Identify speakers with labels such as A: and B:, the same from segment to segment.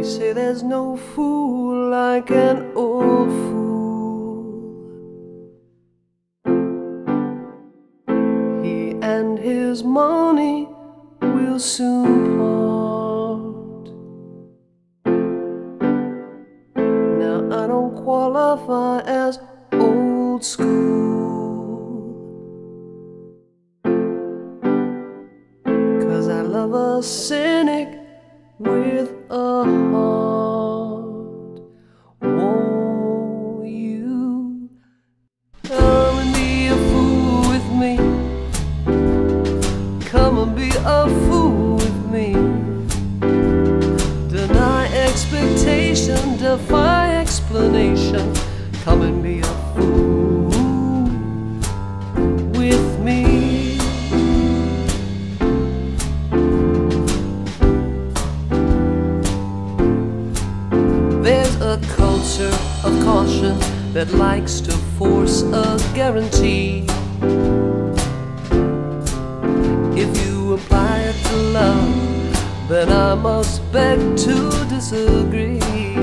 A: They say there's no fool like an old fool. He and his money will soon part. Now I don't qualify as old school. Cause I love a cynic with a expectation, defy explanation. Come and be a fool with me. There's a culture of caution that likes to force a guarantee. If you apply it to love, then I must beg to disagree.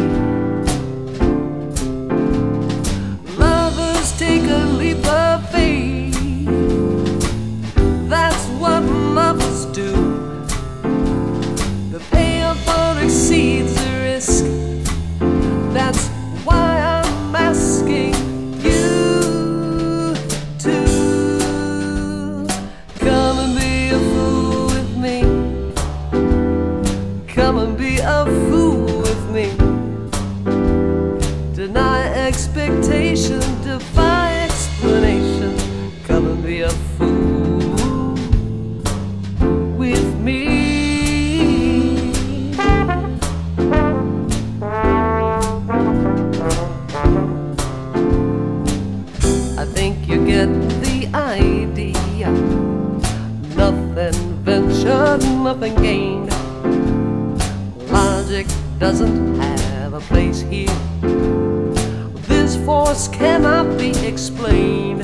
A: Expectation, defy explanation. Come and be a fool with me. I think you get the idea. Nothing ventured, nothing gained. Logic doesn't have a place here. Force cannot be explained.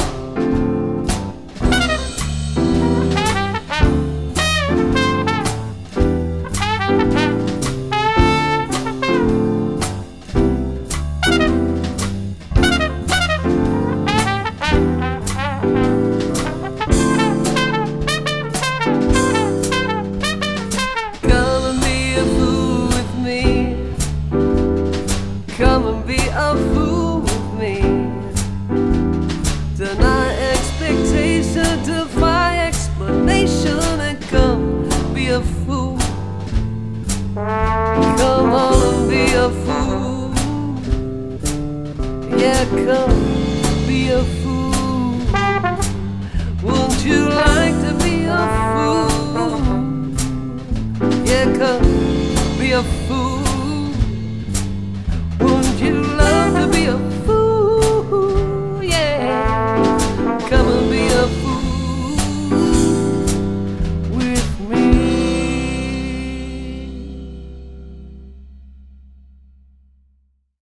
A: Come and be a me. Deny expectation, defy explanation, and come be a fool. Come on and be a fool. Yeah, come be a fool. Wouldn't you like to be a fool? Yeah, come be a fool.